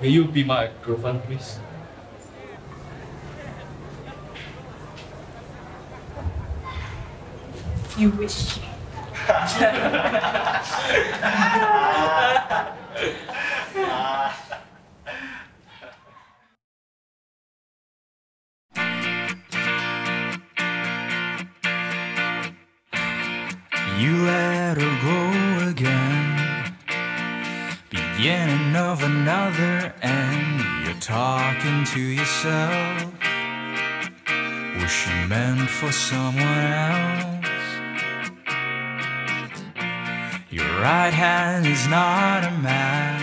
Will you be my girlfriend, please? You wish. to yourself. Was she meant for someone else? Your right hand is not a man.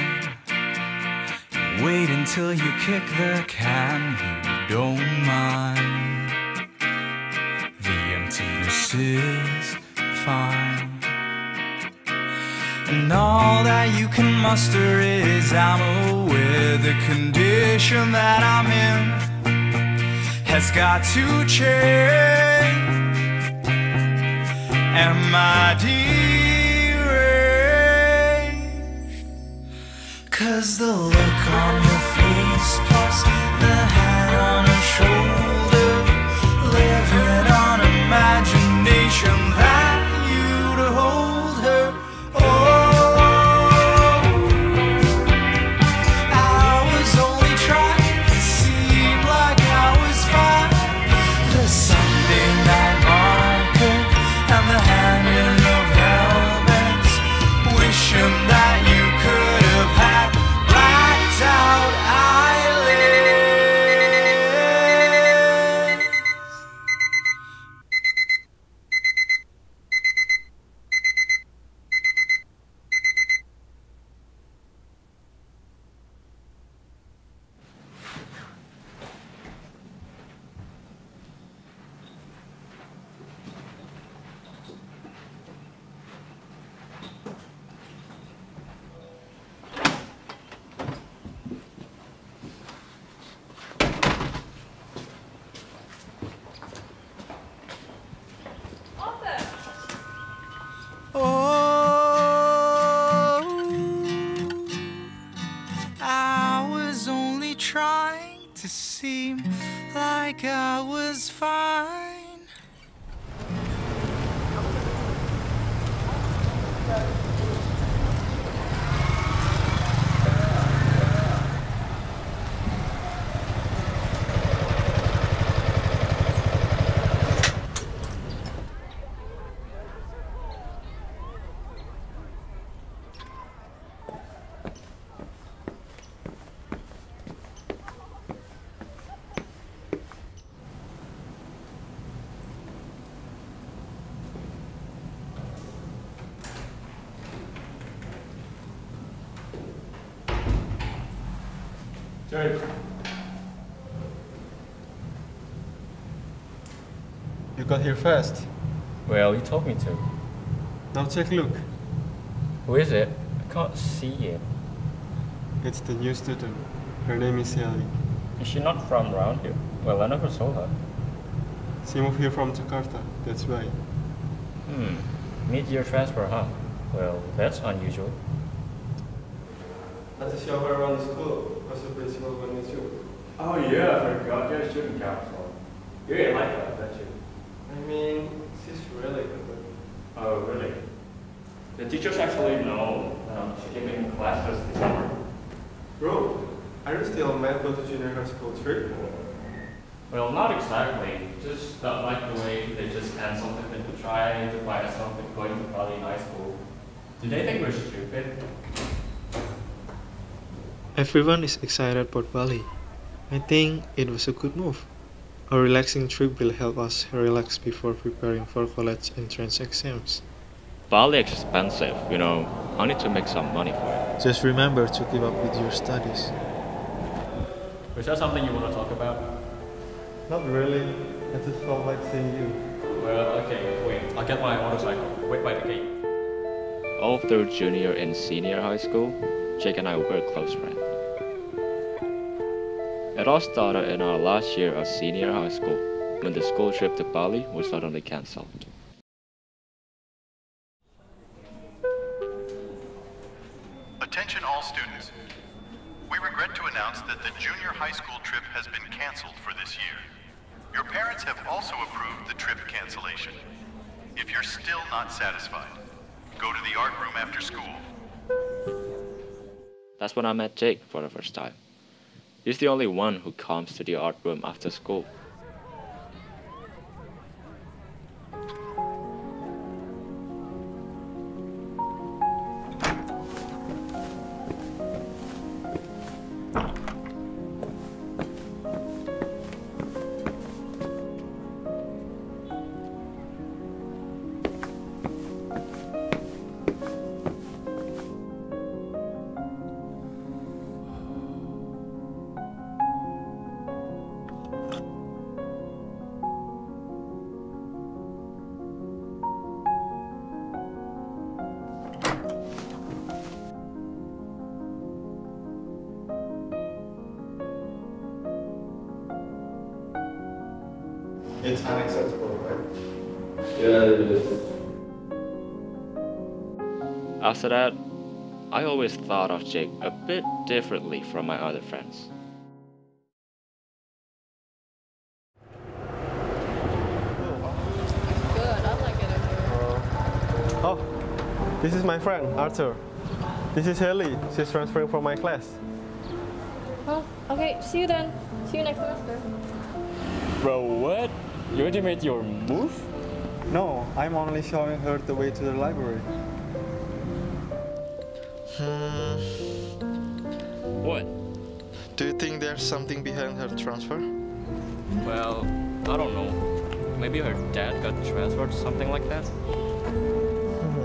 Wait until you kick the can. You don't mind. The emptiness is fine. And all that you can muster is I'm aware the condition that I'm in has got to change. Am I deranged? Cause the look on your face plus the hand on her shoulder Living on imagination Jared. You got here fast. Well, you told me to. Now take a look. Who is it? I can't see it. It's the new student. Her name is Ellie. Is she not from around here? Well, I never saw her. She moved here from Jakarta. That's why. Hmm. Mid-year transfer, huh? Well, that's unusual. Had to show her around the school the principal wanted you. Oh yeah, I forgot. You're student council. You ain't like that, don't you? I mean, she's really good. Oh, really? The teachers actually know um, she's giving classes this summer. Bro, are you still mad about the junior high school trip? Well, not exactly. Just not like the way they just canceled it and to try to buy us something going to Bali High School. Do they think we're stupid? Everyone is excited about Bali. I think it was a good move. A relaxing trip will help us relax before preparing for college entrance exams. Bali is expensive, you know. I need to make some money for it. Just remember to keep up with your studies. Is that something you want to talk about? Not really. I just felt like seeing you. Well, okay, wait. I'll get my motorcycle. Wait by the gate. All through junior and senior high school, Jake and I were close friends. It all started in our last year of senior high school when the school trip to Bali was suddenly cancelled. That's when I met Jake for the first time. He's the only one who comes to the art room after school. That, I always thought of Jake a bit differently from my other friends. Good, I like it in here. Oh, this is my friend, Arthur. This is Hailey. She's transferring from my class. Oh, okay, see you then. See you next semester. Bro, what? You already made your move? No, I'm only showing her the way to the library. You think there's something behind her transfer? Well, I don't know. Maybe her dad got transferred or something like that? Hmm.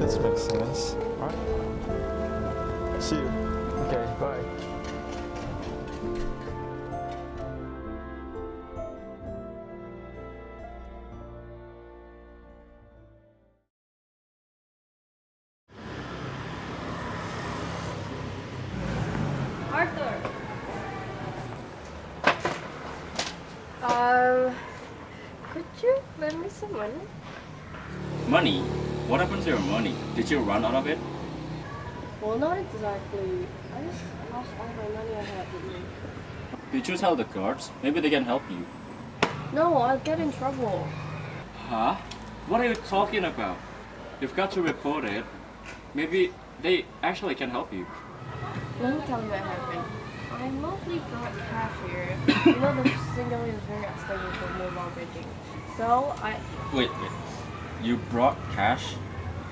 That makes sense. Alright. See you. Some money? Money? What happened to your money? Did you run out of it? Well, not exactly. I just lost all my money I had with me. Did you tell the guards? Maybe they can help you. No, I'll get in trouble. Huh? What are you talking about? You've got to report it. Maybe they actually can help you. Let me tell you what happened. I mostly brought cash here. you know the signal is very unstable for mobile banking. So I Wait, wait. You brought cash?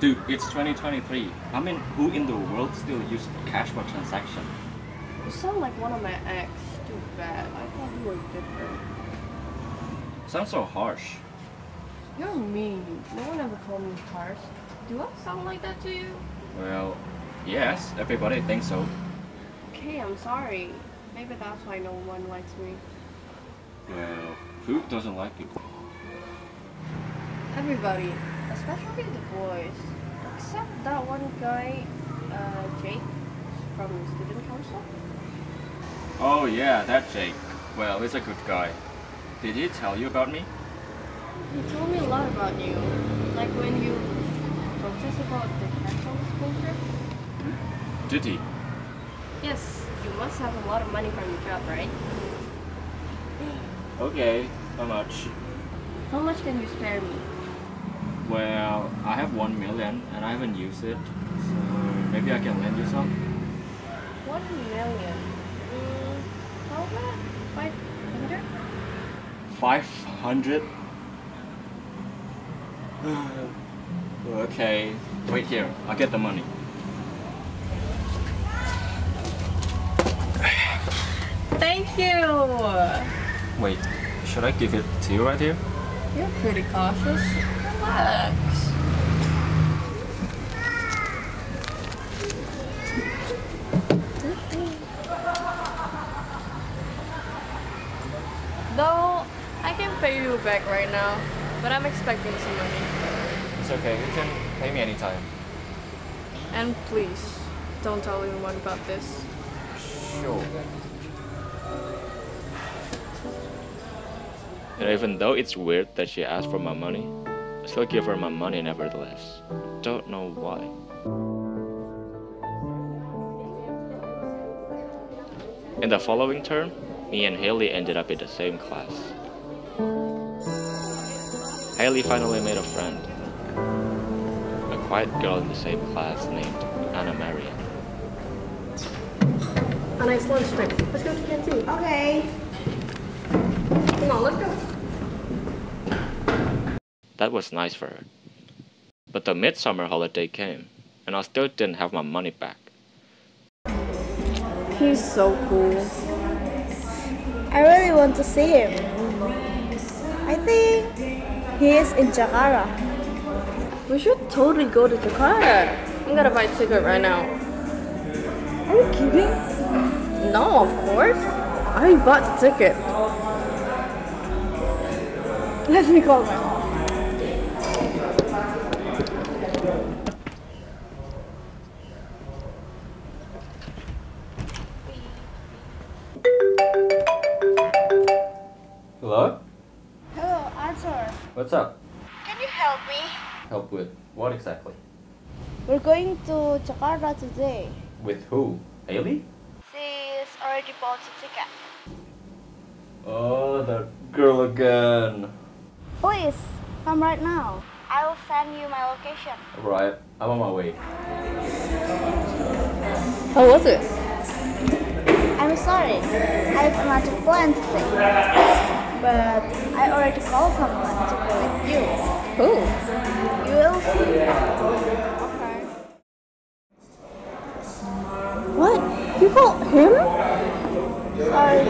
Dude, it's 2023. I mean, who in the world still use cash for transaction? you sound like one of my ex. Too bad. I thought you were different. Sounds so harsh. You're mean. No one ever called me harsh. Do I sound like that to you? Well, yes, everybody thinks so. Okay, I'm sorry. Maybe that's why no one likes me. Well, who doesn't like you? Everybody, especially the boys. Except that one guy, uh, Jake, from the student council. Oh yeah, that Jake. Well, he's a good guy. Did he tell you about me? He told me a lot about you. Like when you protest about the cancel school trip. Did he? Yes, you must have a lot of money from your job, right? Okay, how much? How much can you spare me? Well, I have one million and I haven't used it, so maybe I can lend you some. One million. Mm, how about five hundred? Five hundred? okay, wait here. I'll get the money. Thank you. Wait, should I give it to you right here? You're pretty cautious. Relax. Though I can pay you back right now, but I'm expecting some money. It's okay. You can pay me anytime. And please, don't tell anyone about this. Sure. And even though it's weird that she asked for my money, I still give her my money nevertheless. Don't know why. In the following term, me and Hailey ended up in the same class. Hailey finally made a friend, a quiet girl in the same class named Anna Maria. Anna, it's lunchtime. Let's go to the canteen. Okay. Come on, let's go. That was nice for her. But the midsummer holiday came, and I still didn't have my money back. He's so cool. I really want to see him. I think he is in Jakarta. We should totally go to Jakarta. I'm gonna buy a ticket right now. Are you kidding? No, of course. I bought the ticket. Let me call my what exactly? We're going to Jakarta today. With who? Hailey? She's already bought a ticket. Oh, that girl again. Please, come right now. I will send you my location. Right, I'm on my way. How was it? I'm sorry. I have a another plan today. But I already called someone to go with you. Who? You will see. Okay. What? You called him? Sorry.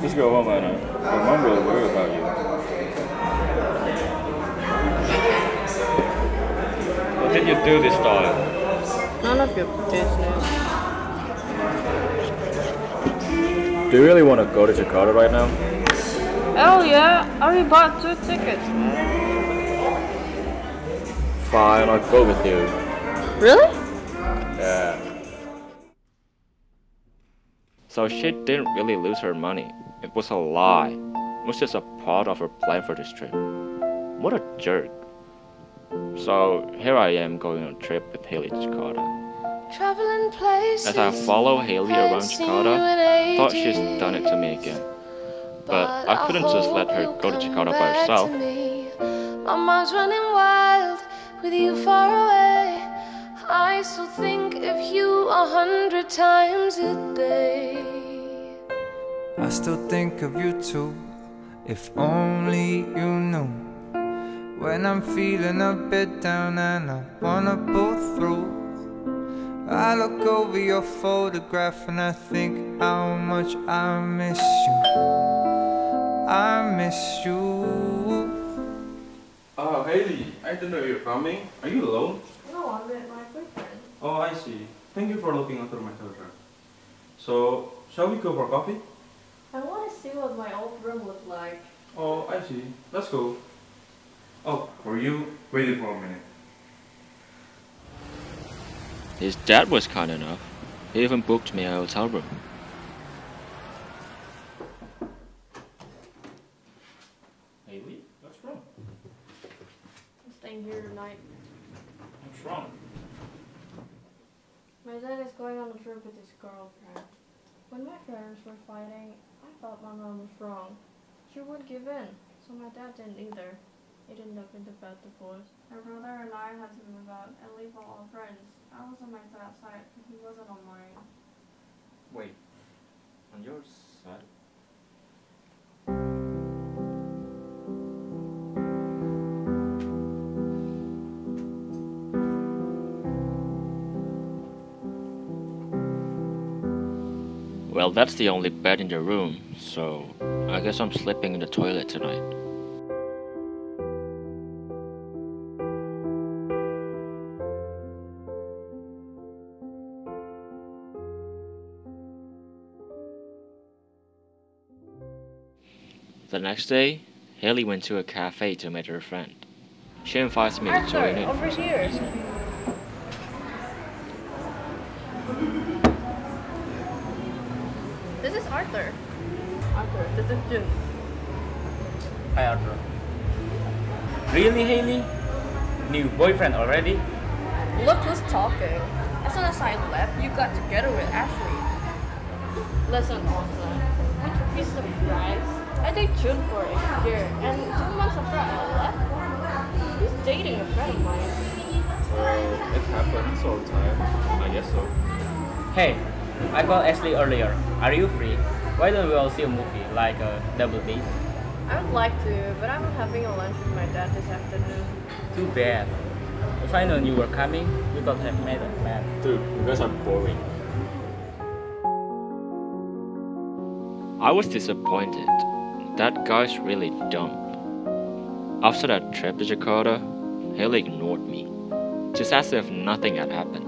Just go home, Anna. Your mom really worried about you. What did you do this time? None of your business. Do you really want to go to Jakarta right now? Oh yeah, I already bought two tickets. Fine, I'll go with you. Really? Yeah. So she didn't really lose her money. It was a lie. It was just a part of her plan for this trip. What a jerk. So here I am going on a trip with Hailey to Jakarta. Traveling places. As I follow Hailey around Jakarta, I thought she's done it to me again. But I couldn't just let her go to Jakarta by herself. My mind's running wild with you far away. I still think of you a hundred times a day. I still think of you too, if only you knew. When I'm feeling a bit down and I wanna pull through, I look over your photograph and I think how much I miss you. I miss you. Oh, Hailey, I didn't know you're coming. Are you alone? No, I'm with my boyfriend. Oh, I see. Thank you for looking after my children. So, shall we go for coffee? I want to see what my old room looked like. Oh, I see. Let's go. Oh, for you, waiting for a minute. His dad was kind enough. He even booked me a hotel room. Hailey, what's wrong? I'm here tonight. What's wrong? My dad is going on a trip with his girlfriend. When my parents were fighting, I thought my mom was wrong. She would give in, so my dad didn't either. It ended up in the bad divorce. My brother and I had to move out and leave all our friends. I was on my dad's side, but he wasn't on mine. Wait. On your side? Well, that's the only bed in the room, so I guess I'm sleeping in the toilet tonight. The next day, Hailey went to a cafe to meet her friend. She invites me to join in. over here. This is Arthur. Arthur, this is Joon. Hi, Arthur. Really, Hailey? New boyfriend already? Look who's talking. As soon as I left, you got together with Ashley. Listen, Osla, would you be surprised? I did June for a year, and two months after I left, he's dating a friend of mine. Well, it happens all the time. I guess so. Hey, I called Ashley earlier. Are you free? Why don't we all see a movie, like a double date? I would like to, but I'm having a lunch with my dad this afternoon. Too bad. If I known you were coming, we could have made a plan. Dude, you guys are boring. I was disappointed. That guy's really dumb. After that trip to Jakarta, Hailey ignored me, just as if nothing had happened.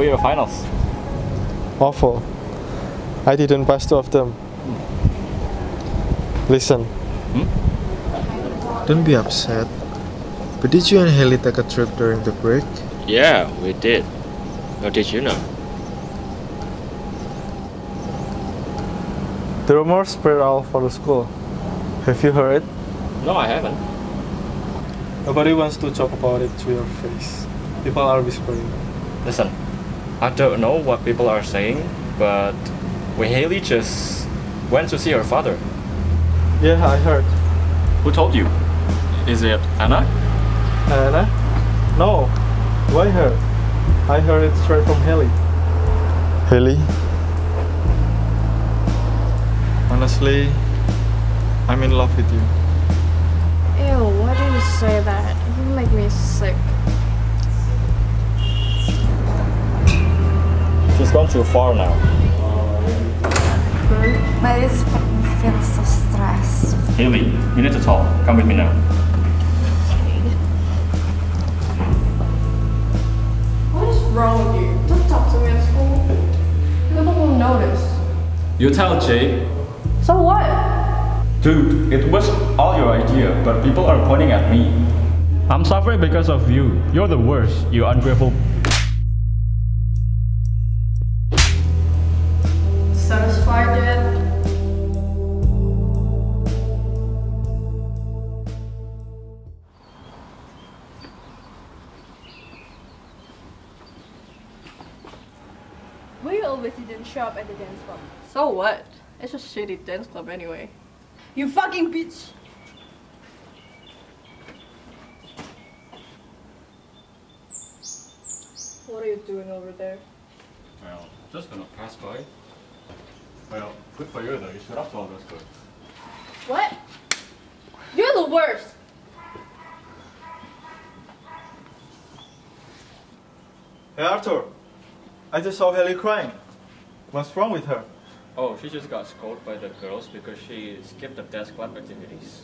Were your finals? Awful. I didn't pass two of them. Listen, hmm? Don't be upset. But did you and Hailey take a trip during the break? Yeah, we did. How did you know? the rumors spread all for the school. Have you heard? It? No, I haven't. Nobody wants to talk about it to your face. People are whispering. Listen, I don't know what people are saying, but when Hailey just went to see her father. Yeah, I heard. Who told you? Is it Anna? Anna? No. Why her? I heard it straight from Hailey. Hailey? Honestly, I'm in love with you. Ew, why do you say that? You make me sick. She's gone too far now. But it's making me so stressed. Hailey, you need to talk. Come with me now. What is wrong with you? Don't talk to me at school. People will notice. You tell Jay. So what? Dude, it was all your idea, but people are pointing at me. I'm suffering because of you. You're the worst, you ungrateful. It's dance club anyway. You fucking bitch! What are you doing over there? Well, just gonna pass by. Well, good for you though. You should have told us first. What? You're the worst! Hey Arthur, I just saw Hailey crying. What's wrong with her? Oh, she just got scolded by the girls because she skipped the dance club activities.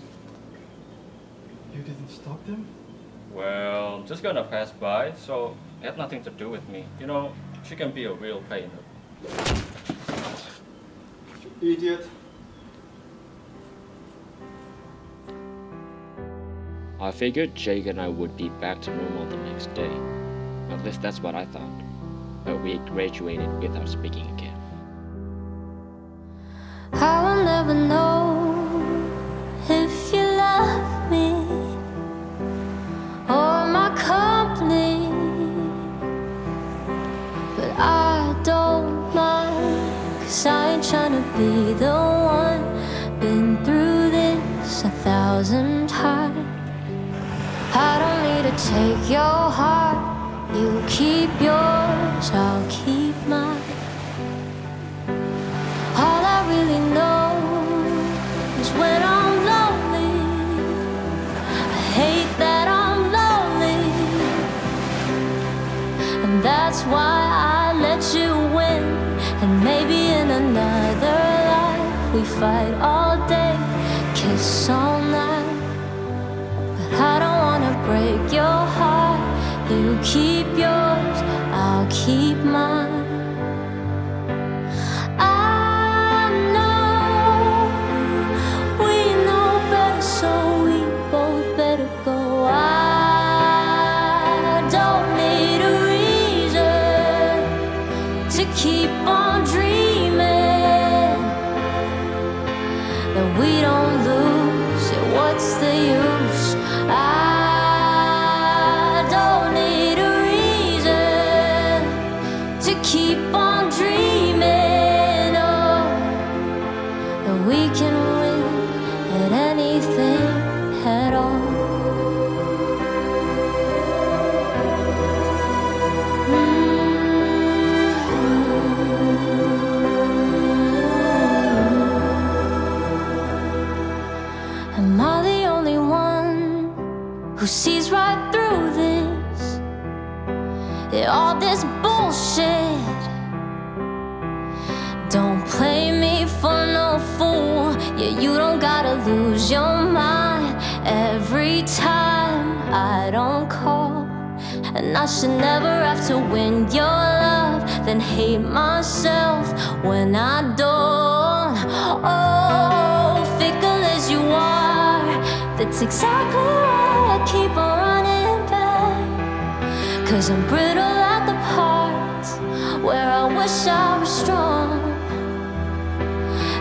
You didn't stop them? Well, just gonna pass by, so it had nothing to do with me. You know, she can be a real pain. Idiot. I figured Jake and I would be back to normal the next day. At least that's what I thought. But we graduated without speaking never know if you love me or my company, but I don't mind, cause I ain't tryna be the one. Been through this a thousand times. I don't need to take your heart, you keep yours, kiss all night. But I don't wanna break your heart. You keep yours,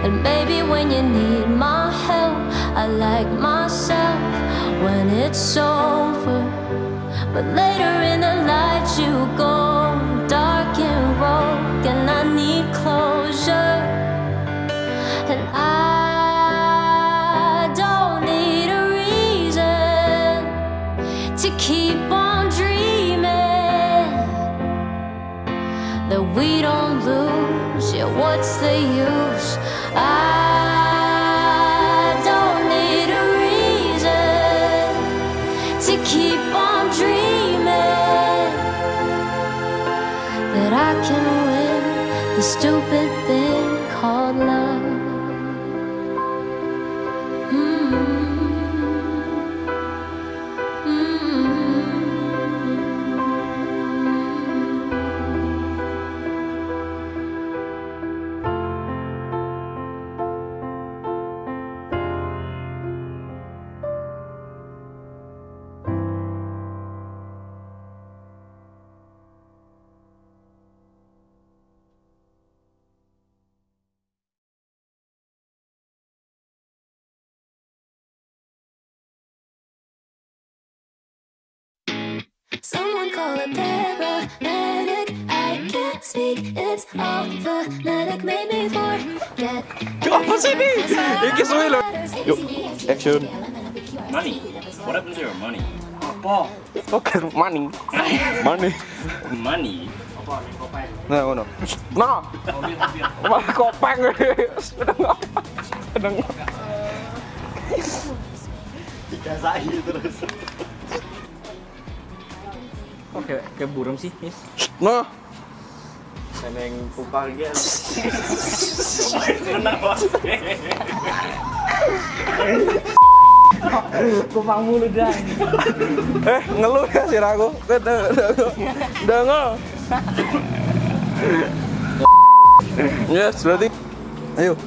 And baby, when you need my help, I like myself when it's over. But later in the night, you go dark and rogue, and I need closure. And I don't need a reason to keep on dreaming that we don't lose. Yeah, what's the a paramedic. I can't speak. It's all phonetic. Made me forget. Apa sih ini? Iki suwe lho. Yuk, action. Money. What happened to your money? Apa? Oke, money. Money. Money. Nah, ngono. Nah. Malah kopeng. Sedang. Sedang. Dikasai terus. Oke, kayak burung sih, Miss. Nah. Seneng pupal gitu. Kupang mulu dah. Eh, ngeluh ya si Rago. Dengo. Yes, berarti. Ayo.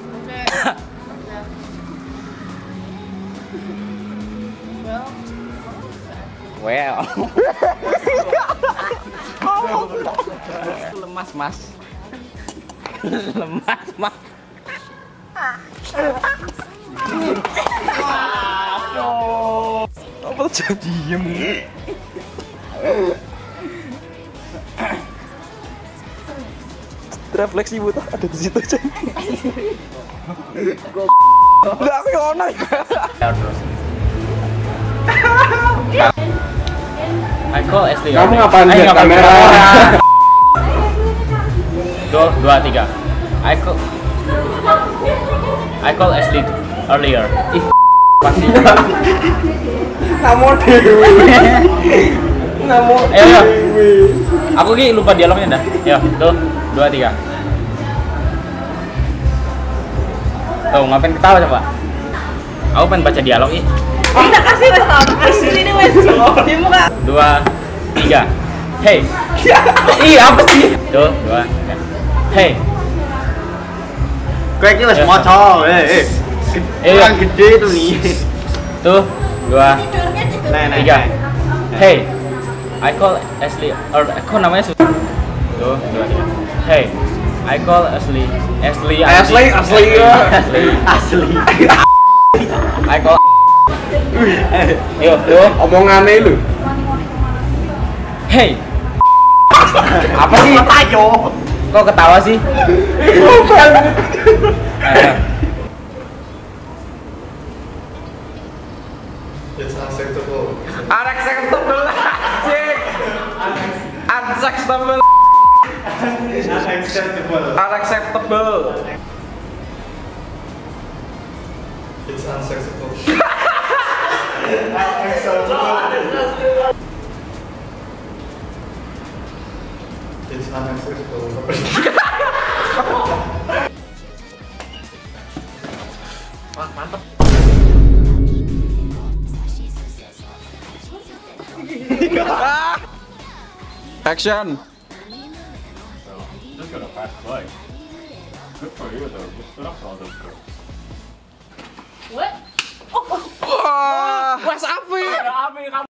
Well. Lemas, Mas. Lemas, Mas. Apa jadi diem? Refleksi buta ada di situ aja. Aku. I call Ashley. Kamu ngapain ngapain kamera? Dua, dua, tiga. I call. I call Ashley earlier. Ih, pasti. Kamu dewi. Kamu Ayo, ayo. dewi. Aku ki lupa dialognya dah. Ya, tuh, dua, tiga. Tuh, ngapain ketawa coba? Aku pengen baca dialog ih. Kita kasih wes kasih ini wes di muka. Dua, tiga. Hey. Ih, apa sih? Tuh, dua, tiga. Hey. Kayak ini wes Ya. moco, eh, eh. Eh, Orang gede tuh nih. Tuh, dua, Nah, nah, tiga. Hey, I call Ashley. Or kok namanya susah? Tuh, dua, tiga. Hey, I call Ashley. Ashley. Ashley, Ashley. Ashley. Asli. I call. Ayo, tuh. Omongannya lu. Hey. Apa sih? Ayo. Kok ketawa sih? Unacceptable. Unacceptable. Unacceptable. Unacceptable. Unacceptable. It's unacceptable. unacceptable. sih Wah, mantep. Action. Just got a fast play. Good for you though. Stood up all those girls. What? Wah, Wes Afi. Ada Afi kamu.